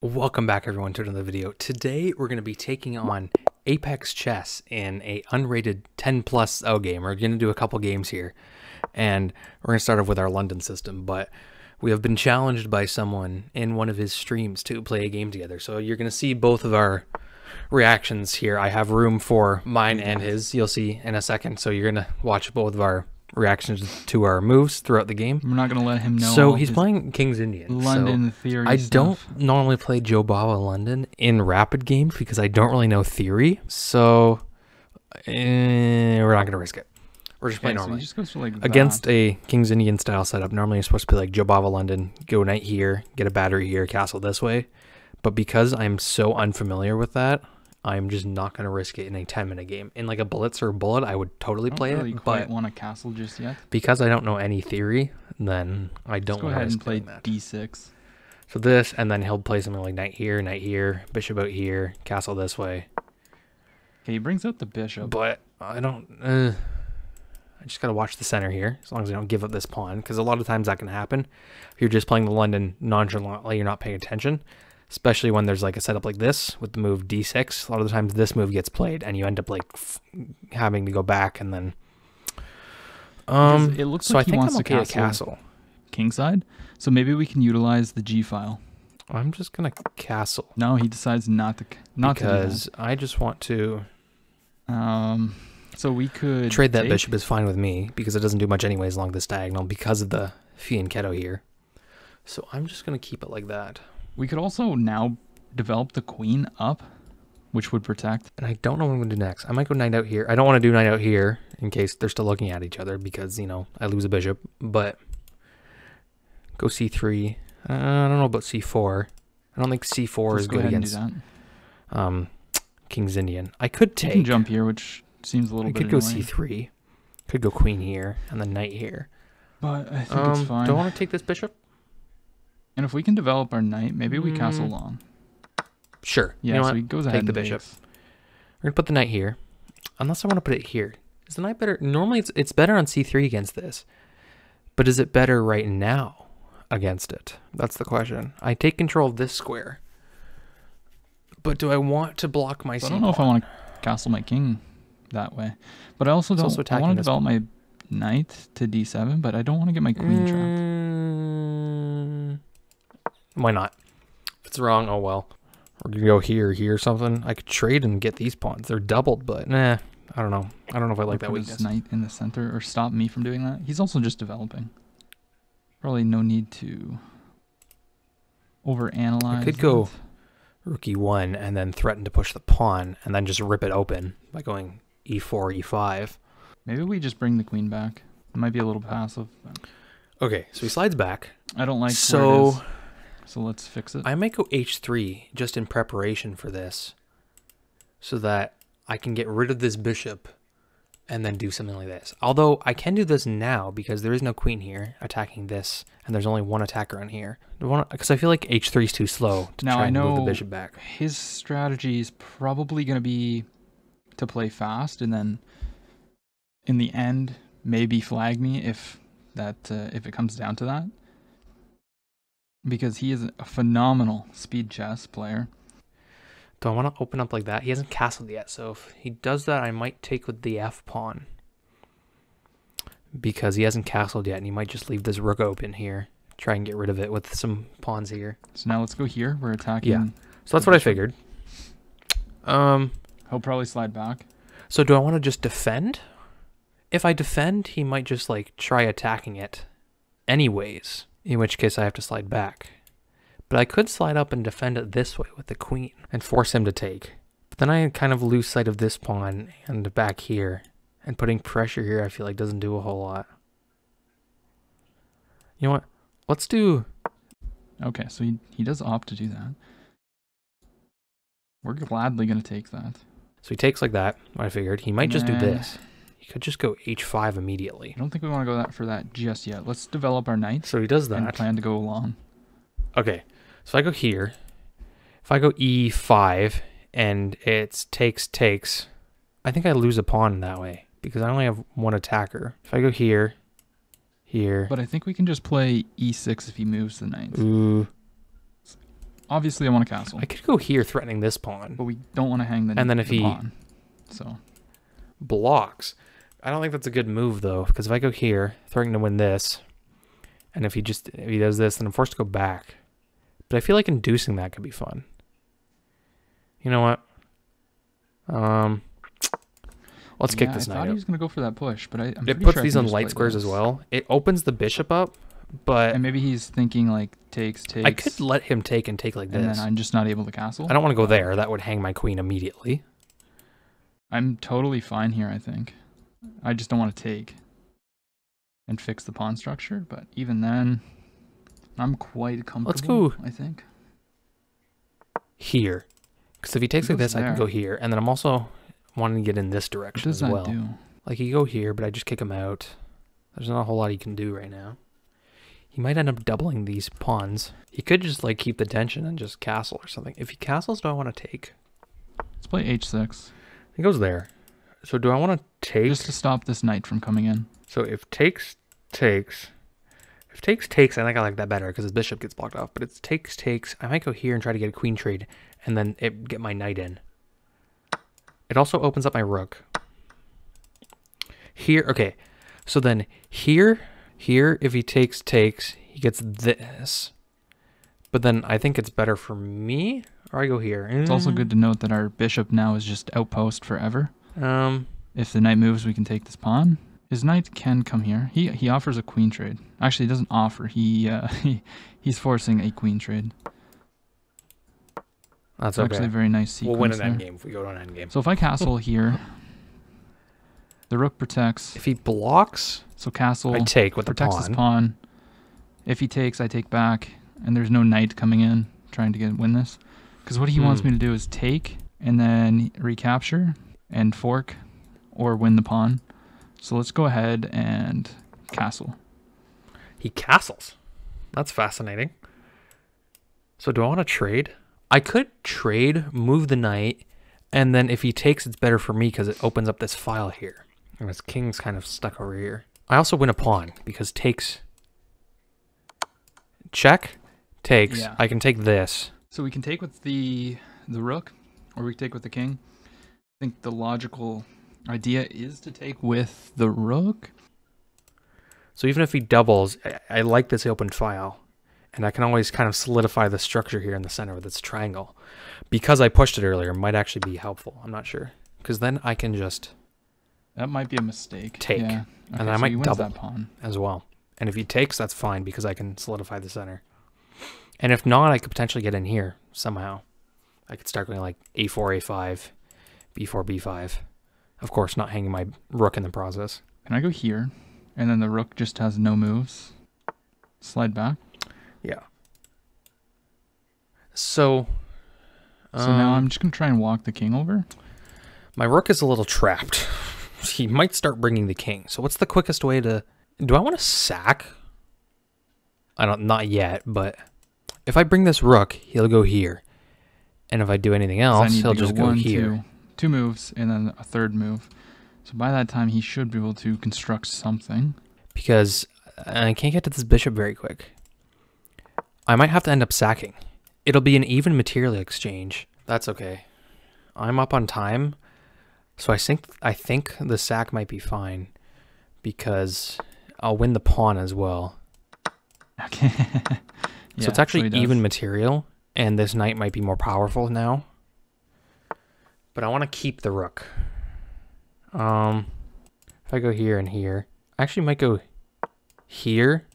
Welcome back everyone to another video. Today we're going to be taking on Apex Chess in a unrated 10 plus L game. We're going to do a couple games here and we're going to start off with our London system, but we have been challenged by someone in one of his streams to play a game together. So you're going to see both of our reactions here. I have room for mine and his, you'll see in a second. So you're going to watch both of our reactions to our moves throughout the game. We're not gonna let him know. So he's playing King's Indian. London so theory. I stuff. don't normally play Jobava London in rapid games because I don't really know theory. So eh, we're not gonna risk it. We're just playing so normally just like against a King's Indian style setup. Normally you're supposed to play like Jobava London, go knight here, get a battery here, castle this way. But because I'm so unfamiliar with that, I'm just not gonna risk it in a 10 minute game. In like a blitz or a bullet, I would totally I play really it, quite but want a castle just yet. because I don't know any theory, then I don't Let's go want to ahead and play d6. So this, and then he'll play something like knight here, knight here, bishop out here, castle this way. Okay, he brings out the bishop. But I don't. Uh, I just gotta watch the center here, as long as I don't give up this pawn, because a lot of times that can happen. If you're just playing the London nonchalantly, you're not paying attention. Especially when there's like a setup like this with the move d6. A lot of the times this move gets played, and you end up like f- having to go back and then. Um. it looks So like I he think wants I'm to okay castle, castle. kingside. So maybe we can utilize the g file. I'm just gonna castle No, he decides not to not because I just want to. to. Um, so we could Trade that take- bishop is fine with me because it doesn't do much anyways along this diagonal because of the fianchetto here. So I'm just gonna keep it like that. We could also now develop the queen up, which would protect. And I don't know what I'm gonna do next. I might go knight out here. I don't want to do knight out here in case they're still looking at each other because you know I lose a bishop. But go c3. Uh, I don't know about c4. I don't think c4 Let's is go good ahead and against do that. um, King's Indian. I could You take. can jump here, which seems a little I bit could go c3. Could go queen here and then knight here. But I think Um, it's fine. do I want to take this bishop? And if we can develop our knight, maybe we castle Mm. long. Sure. Yeah, you know so what? he goes Take ahead the bishop. takes. We're gonna put the knight here, unless I want to put it here. Is the knight better? Normally, it's it's better on c3 against this, but is it better right now against it? That's the question. I take control of this square, but do I want to block my? So I c don't know if I want to castle my king that way. But I also It's don't also I want to this develop my knight to d7, but I don't want to get my queen trapped. Why not? If it's wrong, oh well. We're gonna go here, here, something. I could trade and get these pawns. They're doubled, but nah. I don't know. I don't know if I like that weakness. knight in the center or stop me from doing that. He's also just developing. Probably no need to overanalyze. I could go that. rook e1 and then threaten to push the pawn and then just rip it open by going E e4, e5. Maybe we just bring the queen back. It might be a little passive. but Okay, so he slides back. I don't like so so let's fix it. I might go h3 just in preparation for this so that I can get rid of this bishop and then do something like this. Although I can do this now because there is no queen here attacking this and there's only one attacker on here. Because I feel like h3 is too slow to Now, try I and move the bishop back. his strategy is probably going to be to play fast and then in the end maybe flag me if that uh, if it comes down to that because he is a phenomenal speed chess player Do I want to open up like that? He hasn't castled yet, so if he does that, I might take with the f pawn. Because he hasn't castled yet, and he might just leave this rook open here. Try and get rid of it with some pawns here. so now let's go here we're attacking Yeah. So that's what I figured. Um, he'll probably slide back so do I want to just defend? If I defend, he might just like try attacking it anyways, in which case I have to slide back. But I could slide up and defend it this way with the queen and force him to take. But then I kind of lose sight of this pawn and back here. And putting pressure here I feel like doesn't do a whole lot. You know what? Let's do okay so he, he does opt to do that we're gladly going to take that so he takes like that, I figured. He might just do this. Could just go h5 immediately. i don't think we want to go that for that just yet let's develop our knight So he does that. and plan to go along Okay, so if I go here, if I go e5 and it's takes takes, I think I lose a pawn that way because I only have one attacker. If I go here, here, But I think we can just play e6 if he moves the knight. ooh, obviously I want a castle, I could go here threatening this pawn. but we don't want to hang the And then if the he- pawn. So Blocks. I don't think that's a good move though, because if I go here, threatening to win this, and if he just if he does this, then I'm forced to go back. But I feel like inducing that could be fun. You know what? Um, let's kick yeah, this I knight thought he was gonna go for that push, but I, I'm It puts sure I these on light squares as well. It opens the bishop up, but And maybe he's thinking like takes takes. I could let him take and take like this. and this. then I'm just not able to castle. I don't want to go there. That would hang my queen immediately. I'm totally fine here. I think. I just don't want to take. And fix the pawn structure, but even then, I'm quite comfortable. Let's go I think. Here. Because if he takes like this, I can go here. And then I'm also wanting to get in this direction as well. do? Like, you go here, but I just kick him out. There's not a whole lot he can do right now. He might end up doubling these pawns. He could just, like, keep the tension and just castle or something. If he castles, do I want to take? Let's play h6 He goes there. So do I want to take? just to stop this knight from coming in. So if takes, takes. If takes, takes, I think I like that better because his bishop gets blocked off. But it's takes, takes. I might go here and try to get a queen trade and then it, get my knight in. It also opens up my rook. Here, okay. So then here, here, if he takes, takes, he gets this. But then I think it's better for me, or I go here. It's also mm. good to note that our bishop now is just outpost forever. Um, If the knight moves, we can take this pawn. His knight can come here. He he offers a queen trade. Actually, he doesn't offer. He uh, he he's forcing a queen trade. that's It's actually a very nice sequence We'll win an there. endgame if we go to an endgame. So if I castle here, the rook protects. If he blocks, So castle I take with the protects pawn. his pawn. If he takes, I take back, and there's no knight coming in trying to get win this. Because what he wants Hmm. me to do is take and then recapture and fork, or win the pawn. So let's go ahead and castle. He castles. That's fascinating. So do I want to trade? I could trade, move the knight, and then if he takes, it's better for me because it opens up this file here. And his king's kind of stuck over here. I also win a pawn because takes. Check, takes. Yeah. I can take this. So we can take with the the rook, or we can take with the king. I think the logical idea is to take with the rook. So even if he doubles, I, I like this open file. And I can always kind of solidify the structure here in the center with this triangle. Because I pushed it earlier, might actually be helpful. I'm not sure. Because then I can just That might be a mistake. Take. Yeah. And Okay, I so might double. that pawn. as well. And if he takes, that's fine because I can solidify the center. And if not, I could potentially get in here somehow. I could start going like a4, a5, b4, b5. Of course, not hanging my rook in the process. Can I go here? And then the rook just has no moves. Slide back. Yeah. So. So now um, I'm just gonna try and walk the king over. My rook is a little trapped. he might start bringing the king. So what's the quickest way to? Do I want to sack? I don't. Not yet, but if I bring this rook, he'll go here, and if I do anything else, he'll to just go one, here. Two, two moves and then a third move. So by that time he should be able to construct something. because I can't get to this bishop very quick. I might have to end up sacking. It'll be an even material exchange. That's okay. I'm up on time, so I think I think the sack might be fine because I'll win the pawn as well. Okay. so it's actually even material, and this knight might be more powerful now. But I want to keep the rook. Um, if I go here and here, I actually might go here,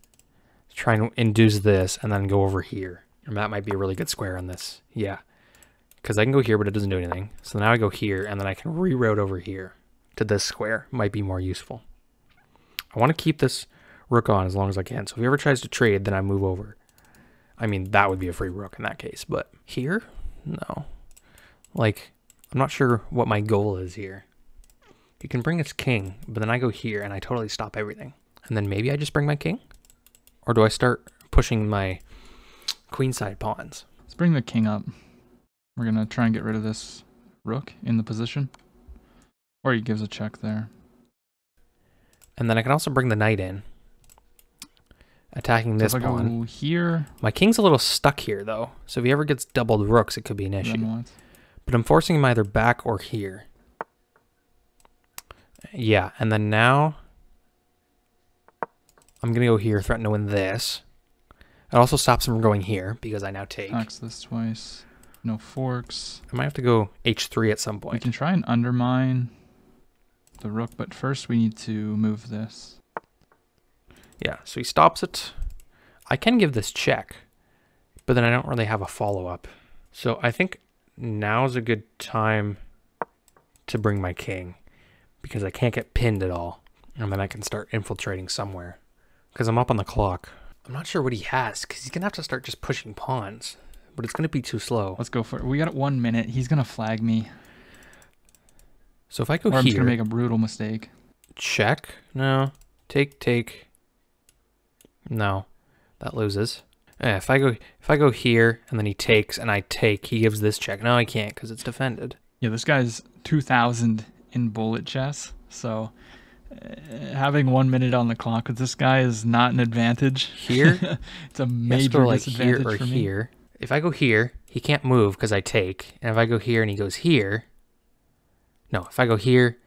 try and induce this, and then go over here. And that might be a really good square on this. Yeah, because I can go here, but it doesn't do anything. So now I go here, and then I can reroute over here to this square. Might be more useful. I want to keep this rook on as long as I can. So if he ever tries to trade, then I move over. I mean, that would be a free rook in that case. But here, no. Like, I'm not sure what my goal is here. He can bring his king, but then I go here and I totally stop everything. And then maybe I just bring my king? Or do I start pushing my queenside pawns? Let's bring the king up. We're gonna try and get rid of this rook in the position. Or he gives a check there. And then I can also bring the knight in. attacking So this pawn. here, My king's a little stuck here, though. So if he ever gets doubled rooks, it could be an issue. But I'm forcing him either back or here. Yeah, and then now I'm going to go here, threaten to win this. It also stops him from going here because I now take. Attacks this twice. No forks. I might have to go h3 at some point. We can try and undermine the rook, but first we need to move this. Yeah, so he stops it. I can give this check, but then I don't really have a follow-up. So I think now's a good time to bring my king because I can't get pinned at all. And then I can start infiltrating somewhere because I'm up on the clock. I'm not sure what he has because he's going to have to start just pushing pawns, but it's going to be too slow. Let's go for it. We got one minute. He's gonna flag me, So if I go or I'm just gonna make a brutal mistake. check, no, take, take, no, that loses. Yeah, if I go if I go here and then he takes and I take, he gives this check. No, I can't because it's defended. Yeah, this guy's 2,000 in bullet chess, so uh, having one minute on the clock with this guy is not an advantage. Here, it's a he has to major like here disadvantage or for me. here. If I go here, he can't move because I take. And if I go here and he goes here, no, if I go here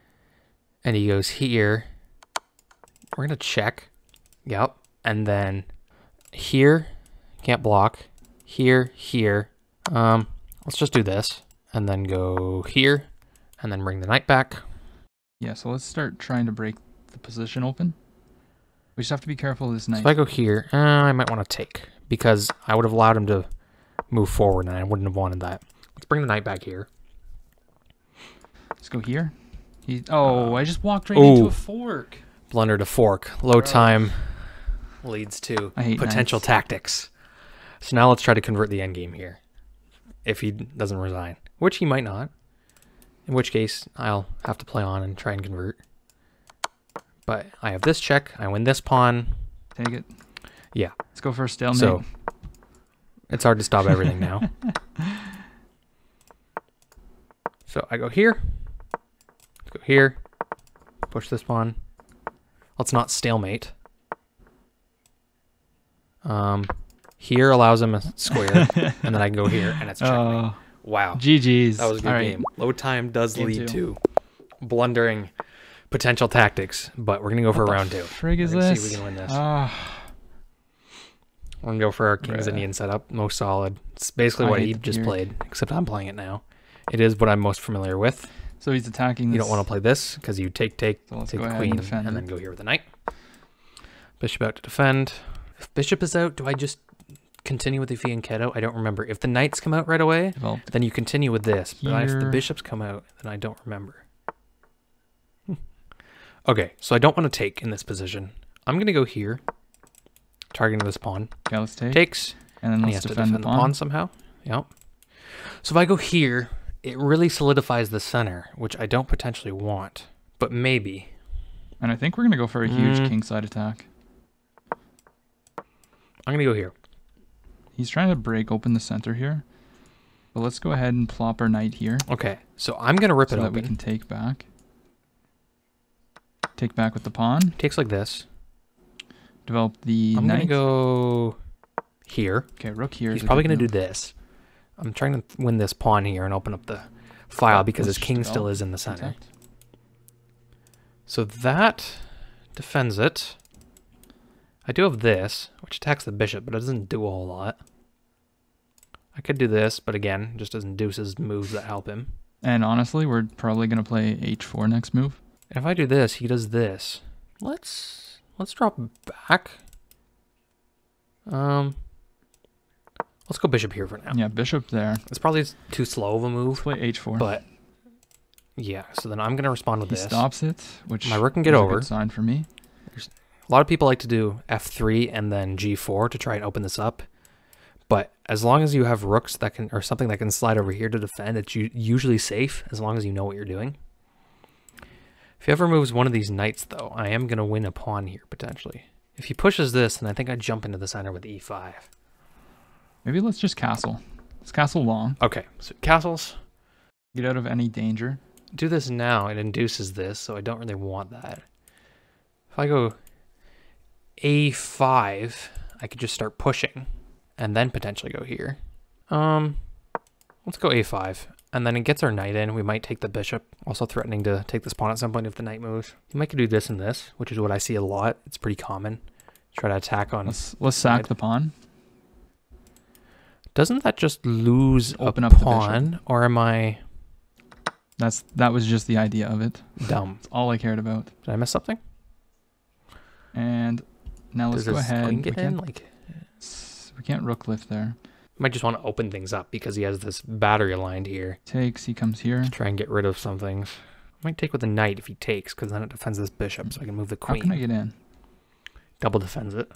and he goes here, we're gonna check. Yep, and then here can't block. Here, here. Um, let's just do this and then go here and then bring the knight back. Yeah, so let's start trying to break the position open. We just have to be careful of this So knight. if I go here, uh, I might want to take because I would have allowed him to move forward and I wouldn't have wanted that. Let's bring the knight back here. Let's go here. He, oh, I just walked right Ooh. into a fork. Blunder to fork. Low time leads to potential knights. tactics. So now let's try to convert the endgame here. If he doesn't resign, which he might not. In which case, I'll have to play on and try and convert. But I have this check. I win this pawn. Take it. Yeah. Let's go for a stalemate. So it's hard to stop everything now. so I go here. Let's Go here. Push this pawn. Let's not stalemate. Um, here allows him a square, and then I can go here, and it's checkmate. Oh, wow, GG's. that was a good All right. game. Low time does Game lead two. to blundering potential tactics, but we're gonna go for What round two. Frig is gonna see this? if we can win this. Ah, We're gonna go for our King's Bruh. Indian setup, most solid. It's basically I what he just played, except I'm playing it now. It is what I'm most familiar with. so he's attacking. You don't want to play this because you take, take, So let's take the ahead and queen, and then go here with the knight. Bishop out to defend. If bishop is out, do I just continue with the fianchetto? I don't remember. If the knights come out right away, Developed. then you continue with this. But if the bishops come out, then I don't remember. Hmm. Okay, so I don't want to take in this position. I'm gonna go here, targeting this pawn. Okay, let's take. Takes. and then And he let's has to defend, defend the pawn. somehow. Yep. So if I go here, it really solidifies the center, which I don't potentially want, but maybe. And I think we're gonna go for a huge Mm. kingside attack. I'm gonna go here. He's trying to break open the center here. But let's go ahead and plop our knight here Okay, so I'm gonna rip so it that open. we can take back. Take back with the pawn. Takes like this. Develop the I'm knight. gonna go here. Okay, rook here. He's probably gonna do this. I'm trying to win this pawn here and open up the file because his king still is in the center. So that defends it. I do have this, which attacks the bishop, but it doesn't do a whole lot. I could do this, but again, just doesn't do his moves that help him. And honestly, we're probably gonna play h4 next move. And if I do this, he does this. Let's let's drop back. Um, let's go bishop here for now. Yeah, bishop there. It's probably too slow of a Let's move, play h4. but yeah. So then I'm gonna respond with he this. stops it, which My rook can get is a over. good sign for me. A lot of people like to do f3 and then g4 to try and open this up. But as long as you have rooks that can, or something that can slide over here to defend, it's usually safe as long as you know what you're doing. If he ever moves one of these knights, though, I am going to win a pawn here, potentially. If he pushes this, then I think I jump into the center with e5. Maybe let's just castle. Let's castle long. Okay, so castles. Get out of any danger. Do this now, it induces this, so I don't really want that. If I go... a5, I could just start pushing and then potentially go here. Um, let's go a5. And then it gets our knight in. We might take the bishop, also threatening to take this pawn at some point if the knight moves. You might could do this and this, which is what I see a lot. It's pretty common. Try to attack on. Let's let's sack the pawn. Doesn't that just lose Open a up the pawn, or am I That's that was just the idea of it. dumb? That's all I cared about. Did I miss something? And now let's Does go ahead. We can't, Like, we can't rook lift there. might just want to open things up because he has this battery aligned here. Takes. He comes here. Try and get rid of some things. Might take with the knight if he takes, because then it defends this bishop, so I can move the queen. How can I get in? Double defends it.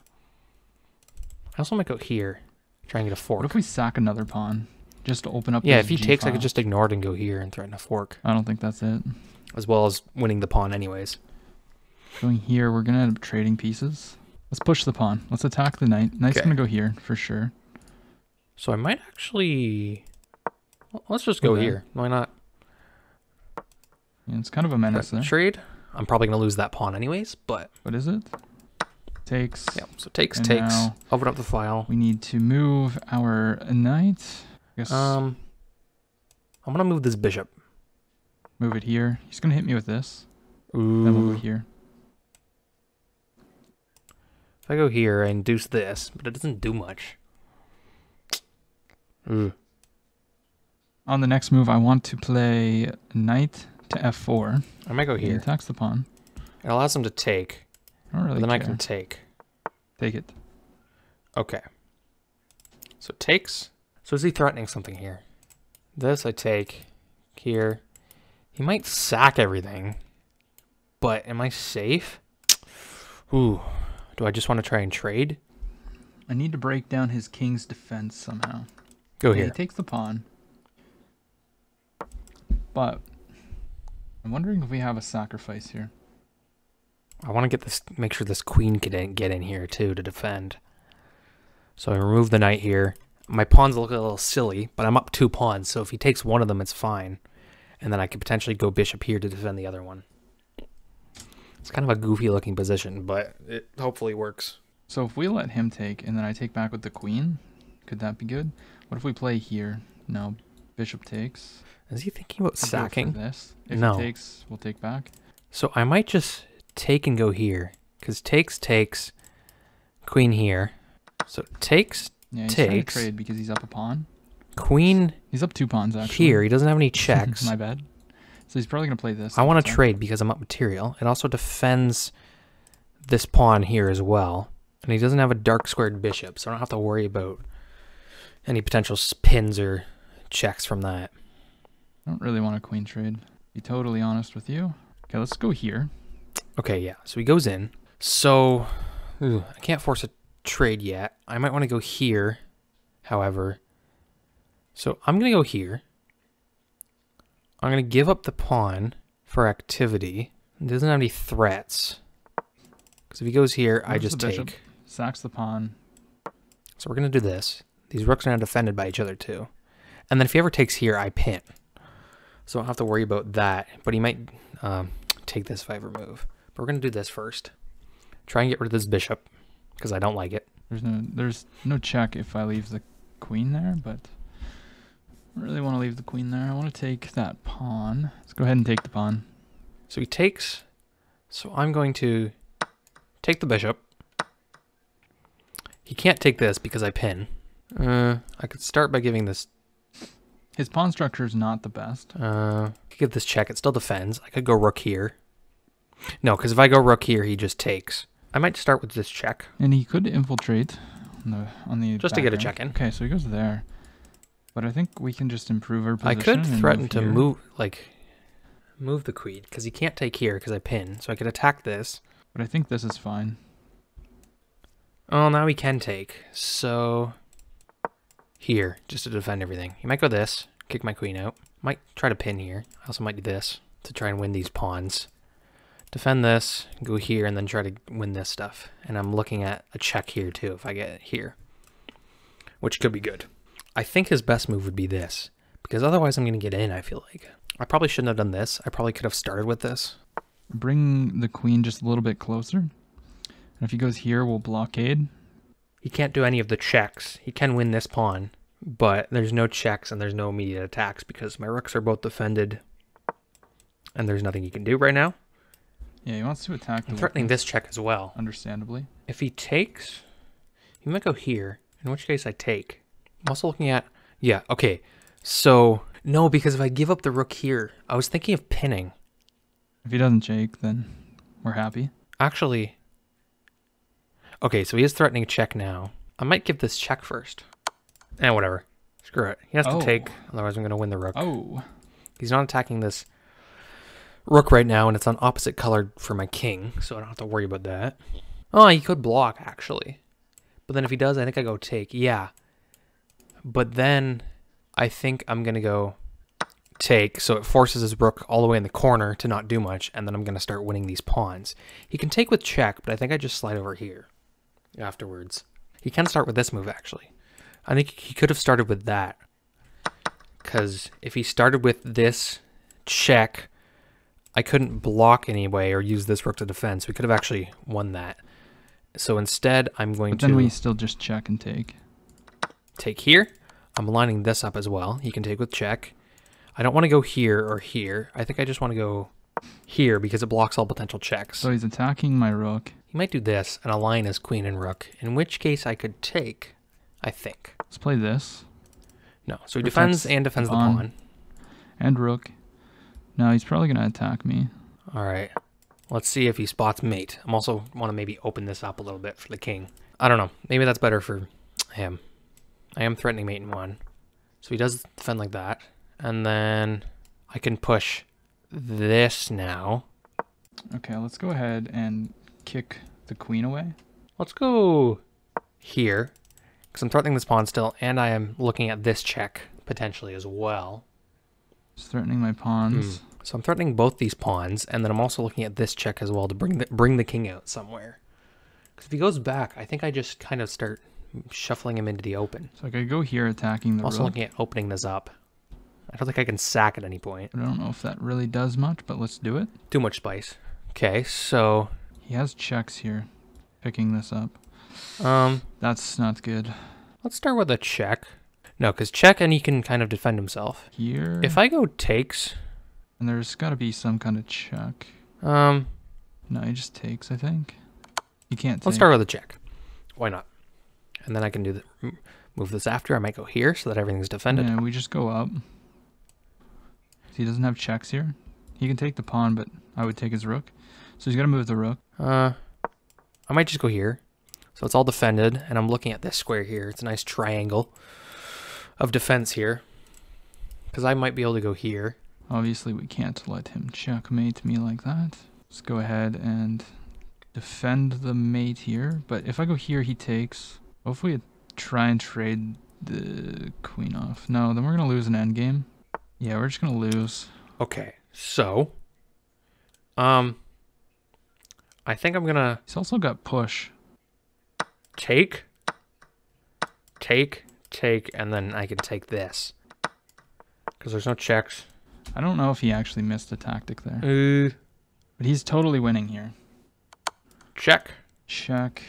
I also might go here. Try and get a fork. What if we sack another pawn? Just to open up. yeah, if he G takes, I could just ignore it and go here and threaten a fork, I don't think that's it. as well as winning the pawn anyways. Going here, we're gonna end up trading pieces. Let's push the pawn. Let's attack the knight. Knight's Okay. gonna go here for sure. So I might actually... well, Let's just go Okay. here. Why not? Yeah, it's kind of a menace there. Trade? I'm probably going to lose that pawn anyways, but... What is it? Takes. Yeah, so takes, And takes. Open up the file. We need to move our knight. I guess Um, I'm gonna move this bishop. move it here. He's gonna hit me with this. Then we'll Ooh. go here. If I go here, I induce this, but it doesn't do much. Ooh. On the next move, I want to play knight to f4. I might go He here. attacks the pawn. It allows him to take, I don't really then I can take. Take it. Okay. So it takes. So is he threatening something here? This I take. Here. He might sack everything. But am I safe? Ooh. Do I just want to try and trade? I need to break down his king's defense somehow. Go Yeah, here. He takes the pawn. But I'm wondering if we have a sacrifice here. I want to get this, make sure this queen can get in here too to defend. So I remove the knight here. My pawns look a little silly, but I'm up two pawns, so if he takes one of them, it's fine. And then I could potentially go bishop here to defend the other one. It's kind of a goofy looking position, but it hopefully works. So if we let him take and then I take back with the queen, could that be good? What if we play here? No, bishop takes. Is he thinking about We'll go for sacking? this. If No. he takes, we'll take back. So I might just take and go here, because takes takes, queen here. So takes Yeah, he's trying to Takes. trade because he's up a pawn. queen He's up two pawns actually. here. He doesn't have any checks. My bad. So he's probably gonna play this. I want to trade because I'm up material. It also defends this pawn here as well. And he doesn't have a dark squared bishop, so I don't have to worry about any potential pins or checks from that. I don't really want a queen trade. Be totally honest with you. Okay, let's go here. Okay, yeah. So he goes in. So ooh, I can't force a trade yet. I might want to go here, however. So I'm going to go here. I'm going to give up the pawn for activity. It doesn't have any threats. Because if he goes here, I just bishop. take. Sacks the pawn. So we're going to do this. These rooks are now defended by each other too. And then if he ever takes here, I pin. So I don't have to worry about that. But he might um, take this if I ever move. But we're going to do this first. Try and get rid of this bishop because I don't like it. There's no there's no check if I leave the queen there, but I don't really want to leave the queen there. I want to take that pawn. Let's go ahead and take the pawn. So he takes. So I'm going to take the bishop. He can't take this because I pin. Uh, I could start by giving this. His pawn structure is not the best. Uh, I could give this check. It still defends. I could go rook here. No, because if I go rook here, he just takes. I might start with this check. And he could infiltrate on the on the Just to get a check in. Okay, so he goes there. But I think we can just improve our position. I could threaten move to here. move, like, move the queen because he can't take here because I pin. So I could attack this. But I think this is fine. Oh, now he can take. So here, just to defend everything. He might go this, kick my queen out. Might try to pin here. I also might do this to try and win these pawns. Defend this, go here, and then try to win this stuff. And I'm looking at a check here too if I get here, which could be good. I think his best move would be this because otherwise I'm going to get in. I feel like I probably shouldn't have done this. I probably could have started with this. Bring the queen just a little bit closer. And if he goes here, we'll blockade. He can't do any of the checks. He can win this pawn, but there's no checks and there's no immediate attacks because my rooks are both defended, and there's nothing he can do right now. Yeah, he wants to attack I'm threatening this check as well. understandably. If he takes, he might go here, in which case I take. I'm also looking at, yeah, okay. So, no, because if I give up the rook here, I was thinking of pinning. If he doesn't shake, then we're happy. Actually, okay, so he is threatening check now. I might give this check first. And whatever. Screw it. He has Oh. to take, otherwise I'm going to win the rook. Oh, He's not attacking this rook right now, and it's on opposite colored for my king, so I don't have to worry about that. Oh, he could block, actually. But then if he does, I think I go take. Yeah. But then I think I'm going to go take, so it forces his rook all the way in the corner to not do much, and then I'm going to start winning these pawns. He can take with check, but I think I just slide over here afterwards. He can start with this move, actually. I think he could have started with that. Because if he started with this check, I couldn't block anyway or use this rook to defend, so we could have actually won that. So instead, I'm going but then to we still just check and take. Take here. I'm lining this up as well. He can take with check. I don't want to go here or here. I think I just want to go here because it blocks all potential checks. So he's attacking my rook. he might do this and align his queen and rook, in which case I could take, I think. Let's play this. No, so he Protects defends and defends the pawn. pawn. And rook. Now he's probably going to attack me. All right. Let's see if he spots mate. I'm also want to maybe open this up a little bit for the king. I don't know. Maybe that's better for him. I am threatening mate in one. So he does defend like that. And then I can push this now. Okay, let's go ahead and kick the queen away. Let's go here. Because I'm threatening this pawn still. And I am looking at this check potentially as well. Just threatening my pawns. Hmm. So I'm threatening both these pawns, and then I'm also looking at this check as well to bring the bring the king out somewhere. Because if he goes back, I think I just kind of start shuffling him into the open. So I could go here attacking the also rook. looking at opening this up. I don't think I can sack at any point. I don't know if that really does much, but let's do it. Too much spice. Okay, so He has checks here. Picking this up. um, That's not good. let's start with a check. No, because check and he can kind of defend himself. Here. If I go takes, and there's got to be some kind of check. um, No, he just takes, I think. He can't take. let's start with a check. Why not? And then I can do the move this after. I might go here so that everything's defended. Yeah, we just go up. He doesn't have checks here. He can take the pawn, but I would take his rook. So he's got to move the rook. Uh, I might just go here. So it's all defended, and I'm looking at this square here. It's a nice triangle of defense here. Because I might be able to go here. Obviously, we can't let him checkmate me like that. Let's go ahead and defend the mate here. But if I go here, he takes. What if we try and trade the queen off? No, then we're going to lose an endgame. Yeah, we're just going to lose. Okay, so, um, I think I'm gonna He's also got push. take, take, take, and then I can take this. Because there's no checks. I don't know if he actually missed a tactic there. Uh, But he's totally winning here. check. Check.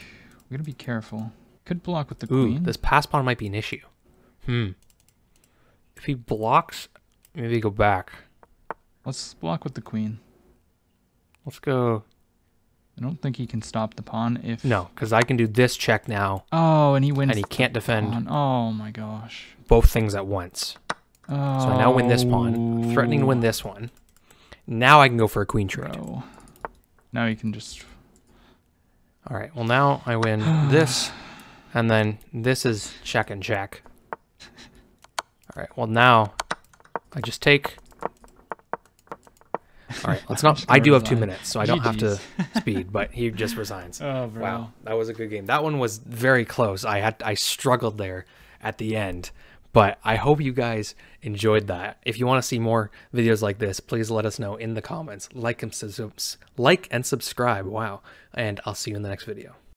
We gotta be careful. Could block with the Ooh, queen. this pass pawn might be an issue. Hmm. If he blocks, maybe go back. Let's block with the queen. Let's go. I don't think he can stop the pawn if. No, because I can do this check now, Oh, and he wins. and he can't defend pawn. Oh my gosh. both things at once. Oh. So I now win this pawn, threatening to win this one. Now I can go for a queen trade. Bro. Now you can just. All right. Well, now I win this, and then this is check and check. All right. Well, now I just take. All right. Let's not. I do have two minutes, so I don't have to speed. But he just resigns. Oh, bro. Wow, that was a good game. That one was very close. I had I struggled there at the end, but I hope you guys enjoyed that. If you want to see more videos like this, please let us know in the comments. Like and subs- like and subscribe. Wow, and I'll see you in the next video.